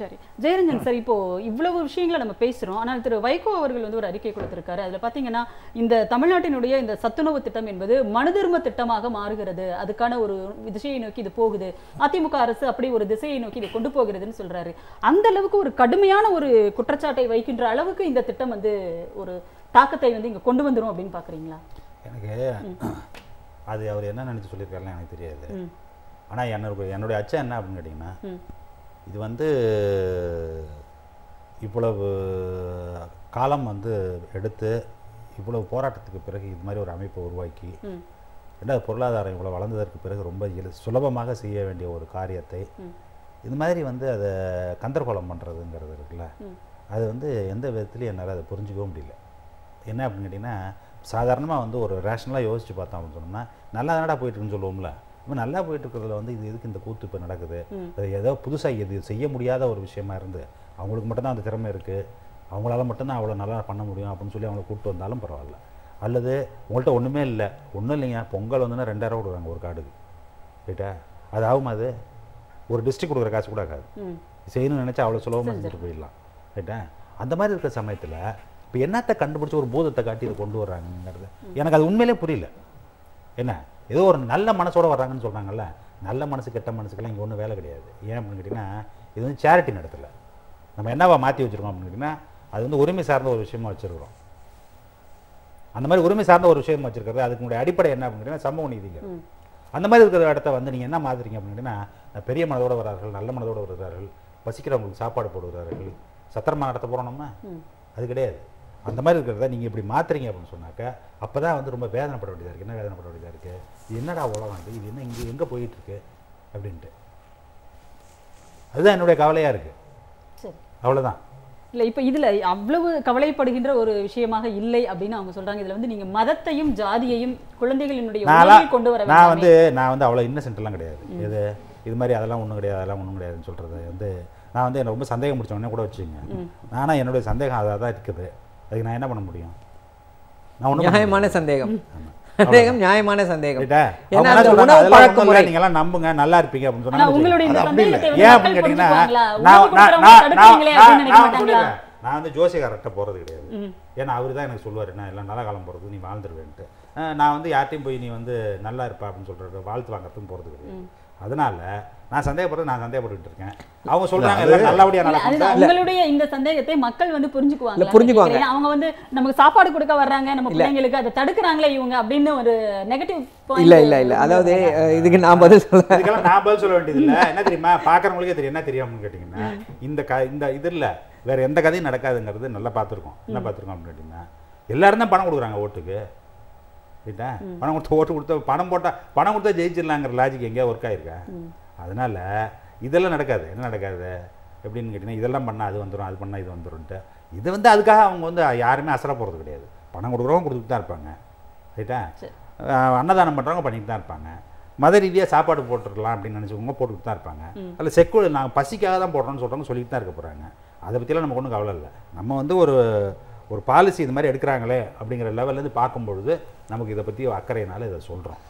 சரி. ஜெயரஞ்சன் சார் இப்போ இவ்வளவு விஷயங்களை நம்ம பேசுறோம். ஆனால் திரு வைகோ அவர்கள் வந்து ஒரு அறிக்கை கொடுத்திருக்காரு. அதுல பாத்தீங்கன்னா இந்த தமிழ்நாட்டினுடைய இந்த சத்துணவு திட்டம் என்பது மனுதர்ம திட்டமாக மாறுகிறது. அதுக்கான ஒரு திசையை நோக்கி இது போகுது. அதிமுக அரசு அப்படி ஒரு திசையை நோக்கி இதை கொண்டு போகிறதுன்னு சொல்றாரு. அந்த அளவுக்கு ஒரு கடுமையான ஒரு குற்றச்சாட்டை வைக்கின்ற அளவுக்கு இந்த திட்டம் வந்து ஒரு தாக்கத்தை வந்து இங்க கொண்டு வந்துரும் அப்படின்னு பாக்குறீங்களா? எனக்கு அது அவர் என்ன நினச்சி சொல்லியிருக்காருன்னு எனக்கு தெரியாது. ஆனால் என்னோட என்னுடைய அச்சம் என்ன அப்படின்னு கேட்டிங்கன்னா. இது வந்து இவ்வளவு காலம் வந்து எடுத்து இவ்வளவு போராட்டத்துக்கு பிறகு இது மாதிரி ஒரு அமைப்பை உருவாக்கி. ரெண்டாவது பொருளாதாரம் இவ்வளோ வளர்ந்ததற்கு பிறகு ரொம்ப எளி சுலபமாக செய்ய வேண்டிய ஒரு காரியத்தை. இது மாதிரி வந்து அதை கந்தர்கோலம் பண்ணுறதுங்கிறது இருக்குல்ல. அது வந்து எந்த விதத்துலையும் என்னால் அதை புரிஞ்சுக்கவும் முடியல என்ன அப்படின்னு கேட்டிங்கன்னா சாதாரணமாக வந்து ஒரு ரேஷனலாக யோசிச்சு பார்த்தோம் அப்படின்னு சொன்னோம்னா நல்லா தானடா போயிட்டுருக்குன்னு சொல்லுவோம்ல இப்போ நல்லா போயிட்டு இருக்கிறதுல வந்து இது எதுக்கு இந்த கூத்து இப்போ நடக்குது. அது ஏதோ புதுசாக இது செய்ய முடியாத ஒரு விஷயமா இருந்து அவங்களுக்கு மட்டும்தான் அந்த திறமை இருக்குது அவங்களால மட்டும்தான் அவ்வளோ நல்லா பண்ண முடியும் அப்படின்னு சொல்லி அவங்கள கூப்பிட்டு வந்தாலும் பரவாயில்ல. அல்லது உங்கள்கிட்ட ஒன்றுமே இல்லை. ஒன்றும் இல்லைங்க. பொங்கல் வந்துன்னா ரெண்டாயிரம் கொடுக்குறாங்க ஒரு கார்டுக்கு. ரைட்டா? அது ஆகும் அது? ஒரு டிஸ்ட்ரிக்ட் கொடுக்குற காசு கூட ஆகாது. செய்யணும்னு நினச்சா அவ்வளோ சுலபமாக செஞ்சுட்டு போயிடலாம். ரைட்டா? அந்த மாதிரி இருக்கிற சமயத்தில் இப்போ என்னத்தை கண்டுபிடிச்சி ஒரு பூதத்தை காட்டி இதை கொண்டு வர்றாங்கங்கிறது? எனக்கு அது உண்மையிலே புரியல. என்ன? ஏதோ ஒரு நல்ல மனசோட வர்றாங்கன்னு சொல்கிறாங்கல்ல நல்ல மனசு கெட்ட மனசுக்கெல்லாம் இங்கே ஒன்றும் வேலை கிடையாது. ஏன் அப்படின்னு கேட்டிங்கன்னா இது வந்து சேரிட்டி நடத்தல. நம்ம என்னவா மாற்றி வச்சுருக்கோம் அப்படின்னு கேட்டிங்கன்னா அது வந்து உரிமை சார்ந்த ஒரு விஷயமா வச்சுருக்கிறோம். அந்த மாதிரி உரிமை சார்ந்த ஒரு விஷயம் வச்சிருக்கிறது அதுக்கு அடிப்படை என்ன அப்படின்னு கேட்டிங்கன்னா சமூக ம். அந்த மாதிரி இருக்கிற இடத்த வந்து நீங்கள் என்ன மாதிரிங்க அப்படின்னா பெரிய மனதோட வரார்கள் நல்ல மனதோட வருகிறார்கள் பசிக்கிறவங்களுக்கு சாப்பாடு போடுகிறார்கள் சத்திரமா நடத்த போகிறோம் நம்ம. அது கிடையாது. அந்த மாதிரி இருக்கிறத நீங்கள் இப்படி மாத்துறீங்க அப்படின்னு சொன்னாக்க அப்போ தான் வந்து ரொம்ப வேதனைப்பட வேண்டியதாக இருக்குது என்ன வேதனைப்பட வேண்டியதாக இருக்குது இது என்னடா உலகம் இது? இது என்ன இங்கே எங்கே போயிட்டுருக்கு அப்படின்ட்டு. அதுதான் என்னுடைய கவலையாக இருக்குது அவ்வளோதான் இல்ல இப்ப இதுல அவ்வளவு கவலைப்படுகின்ற ஒரு விஷயமாக இல்லை அப்படின்னு அவங்க சொல்றாங்க. இதுல வந்து நீங்க மதத்தையும் ஜாதியையும் குழந்தைகளினுடைய கொண்டு வர நான். வந்து நான் வந்து அவ்வளோ இன்னசென்ட்லாம் கிடையாது. இது இது மாதிரி அதெல்லாம் ஒன்றும் கிடையாது அதெல்லாம் ஒன்றும் கிடையாதுன்னு சொல்கிறது வந்து நான் வந்து என்ன ரொம்ப சந்தேகம் முடிச்சவொடனே கூட வச்சுங்க நானா என்னுடைய சந்தேகம் அதாக தான் இருக்குது. அதுக்கு நான் என்ன பண்ண முடியும்? நான் ஒன்றும் நியாயமான சந்தேகம். சந்தேகம் நியாயமான சந்தேகம். நீங்கெல்லாம் நம்புங்க நல்லா இருப்பீங்க அப்படின்னு சொன்னாங்க ஏன் அப்படின்னு கேட்டீங்கன்னா? நான் வந்து ஜோசியக்காரர்கிட்ட போறது கிடையாது. ஏன்னா அவர் தான் எனக்கு சொல்லுவார் என்ன எல்லாம் நல்ல காலம் போகிறது நீ வாழ்ந்துருவேன்ட்டு. நான் வந்து யார்ட்டையும் போய் நீ வந்து நல்லா இருப்பா அப்படின்னு சொல்றது வாழ்த்து வாங்கறதுக்கும் போகிறது கிடையாது. அதனால நான் சந்தேகப்படுறது நான் சந்தேகப்பட்டுக்கிட்டு இருக்கேன் அவங்க சொல்றாங்க நல்லபடியா நடக்கும் உங்களுடைய இந்த சந்தேகத்தை மக்கள் வந்து புரிஞ்சுக்குவாங்க. புரிஞ்சுக்குவாங்க. அவங்க வந்து நமக்கு சாப்பாடு கொடுக்க வர்றாங்க நம்ம பிள்ளைங்களுக்கு அதை தடுக்கிறாங்களே இவங்க அப்படின்னு ஒரு நெகட்டிவ் இல்ல இல்ல இல்ல. அதாவது இதுக்கு நான் பதில் சொல்ல இதுக்கெல்லாம் நான் பதில் சொல்ல வேண்டியது இல்ல என்ன தெரியுமா? பாக்குறவங்களுக்கே தெரியும். என்ன தெரியும் அப்படின்னு கேட்டிங்கன்னா இந்த க இந்த இது இல்ல. வேற எந்த கதையும் நடக்காதுங்கிறது நல்லா பார்த்துருக்கோம். என்ன பார்த்துருக்கோம் அப்படின்னு கேட்டிங்கன்னா எல்லாரும் தான் பணம் கொடுக்குறாங்க ஓட்டுக்கு. ரைட்டா பணம் கொடுத்து ஓட்டு கொடுத்தா பணம் போட்டா பணம் கொடுத்தா ஜெயிச்சிடலாங்கிற லாஜிக் எங்கேயா ஒர்க் ஆயிருக்கா? அதனால இதெல்லாம் நடக்காது. என்ன நடக்காது? எப்படின்னு கேட்டிங்கன்னா இதெல்லாம் பண்ணால் அது வந்துடும் அது பண்ணால் இது வந்துரும்ன்ட்டு. இது வந்து அதுக்காக அவங்க வந்து யாருமே அசர போகிறது கிடையாது. பணம் கொடுக்குறவங்க கொடுத்துட்டு தான் இருப்பாங்க. ரைட்டா? அன்னதானம் பண்ணுறவங்க பண்ணிட்டு தான் இருப்பாங்க. மத ரீதியாக சாப்பாடு போட்டுருக்கலாம் அப்படின்னு நினச்சவங்க போட்டுக்கிட்டு தான் இருப்பாங்க. அதில் செக்குலர் நாங்கள் பசிக்காக தான் போடுறோம்னு சொல்கிறவங்க சொல்லிட்டு தான் இருக்க போகிறாங்க அதை பற்றிலாம் நமக்கு ஒன்றும் கவலை இல்லை. நம்ம வந்து ஒரு ஒரு பாலிசி இது மாதிரி எடுக்கிறாங்களே அப்படிங்கிற லெவல்லேருந்து பார்க்கும்பொழுது நமக்கு இதை பற்றி அக்கறையினால இதை சொல்கிறோம்